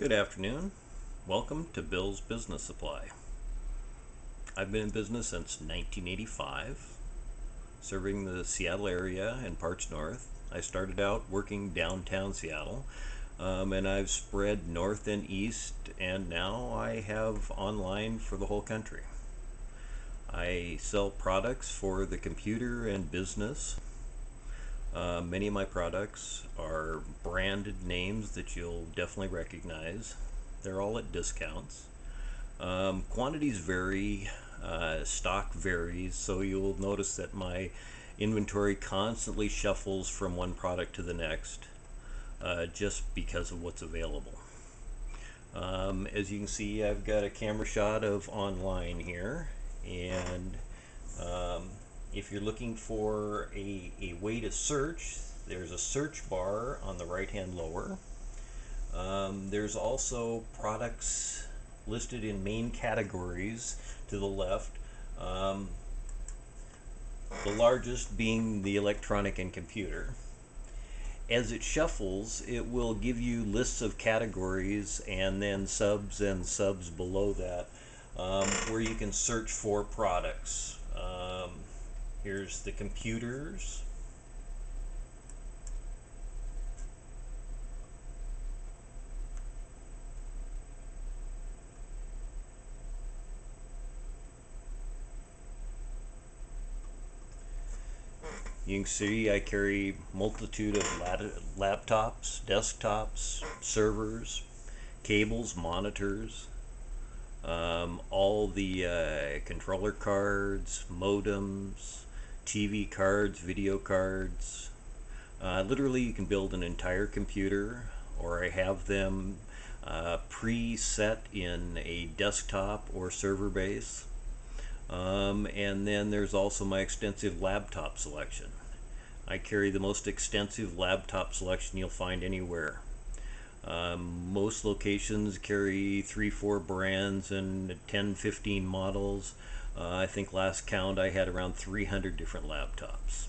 Good afternoon. Welcome to Bill's Business Supply. I've been in business since 1985, serving the Seattle area and parts north. I started out working downtown Seattle, um, and I've spread north and east, and now I have online for the whole country. I sell products for the computer and business. Uh, many of my products are branded names that you'll definitely recognize. They're all at discounts. Um, quantities vary, uh, stock varies, so you'll notice that my inventory constantly shuffles from one product to the next uh, just because of what's available. Um, as you can see, I've got a camera shot of online here, and um, if you're looking for a, a way to search, there's a search bar on the right hand lower. Um, there's also products listed in main categories to the left. Um, the largest being the electronic and computer. As it shuffles, it will give you lists of categories and then subs and subs below that um, where you can search for products. Here's the computers. You can see I carry multitude of laptops, desktops, servers, cables, monitors, um, all the uh, controller cards, modems, TV cards, video cards. Uh, literally, you can build an entire computer, or I have them uh, preset in a desktop or server base. Um, and then there's also my extensive laptop selection. I carry the most extensive laptop selection you'll find anywhere. Um, most locations carry three, four brands and 10, 15 models. Uh, I think last count I had around 300 different laptops.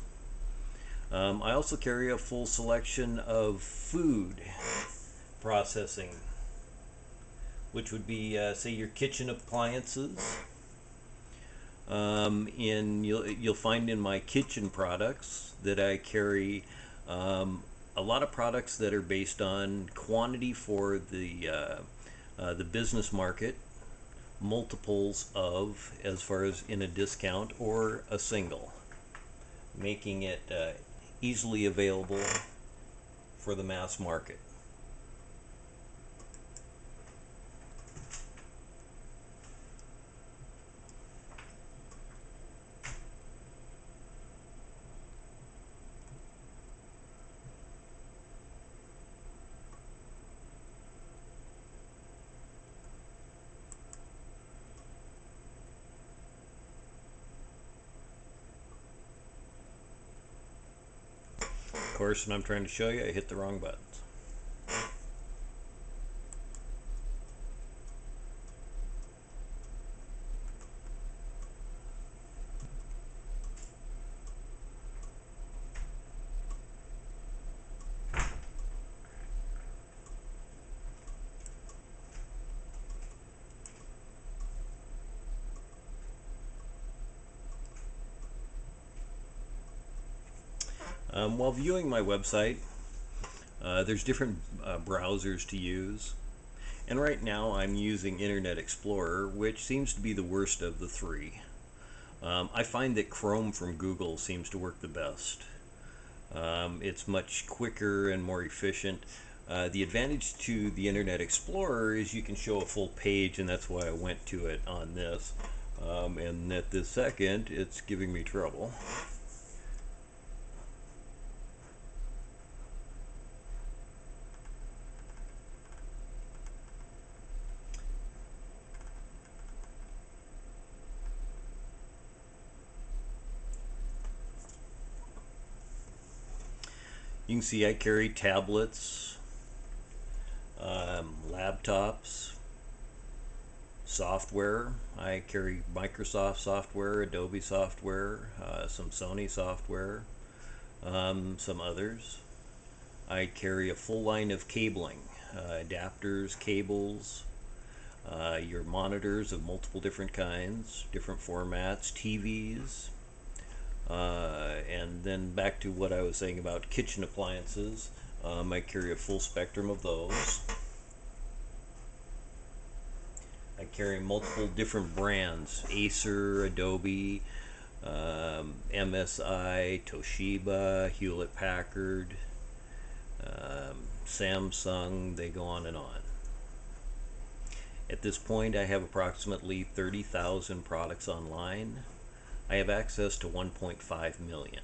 Um, I also carry a full selection of food processing, which would be, uh, say, your kitchen appliances. Um, in you'll you'll find in my kitchen products that I carry um, a lot of products that are based on quantity for the uh, uh, the business market multiples of as far as in a discount or a single, making it uh, easily available for the mass market. Course, when I'm trying to show you, I hit the wrong buttons. Um, while viewing my website, uh, there's different uh, browsers to use. And right now I'm using Internet Explorer, which seems to be the worst of the three. Um, I find that Chrome from Google seems to work the best. Um, it's much quicker and more efficient. Uh, the advantage to the Internet Explorer is you can show a full page, and that's why I went to it on this. Um, and at this second, it's giving me trouble. You can see I carry tablets, um, laptops, software. I carry Microsoft software, Adobe software, uh, some Sony software, um, some others. I carry a full line of cabling. uh, adapters, cables, uh, your monitors of multiple different kinds, different formats, TVs, uh, and then back to what I was saying about kitchen appliances. Um, I carry a full spectrum of those. I carry multiple different brands Acer, Adobe, um, MSI, Toshiba, Hewlett Packard, um, Samsung, they go on and on. At this point, I have approximately 30,000 products online. I have access to 1.5 million.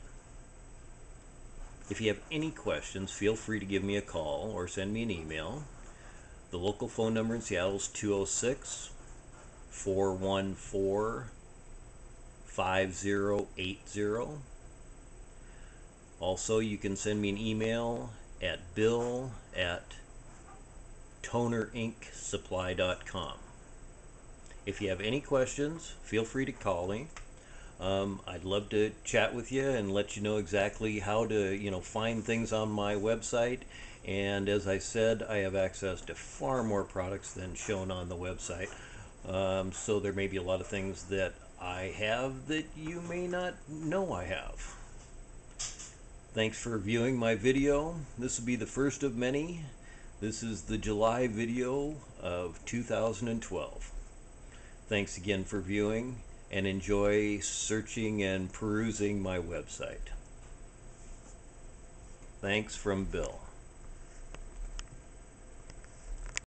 If you have any questions, feel free to give me a call or send me an email. The local phone number in Seattle is 206 414 5080. Also, you can send me an email at bill at tonerinksupply.com. If you have any questions, feel free to call me. Um, I'd love to chat with you and let you know exactly how to, you know, find things on my website. And as I said, I have access to far more products than shown on the website. Um, so there may be a lot of things that I have that you may not know I have. Thanks for viewing my video. This will be the first of many. This is the July video of 2012. Thanks again for viewing and enjoy searching and perusing my website. Thanks from Bill.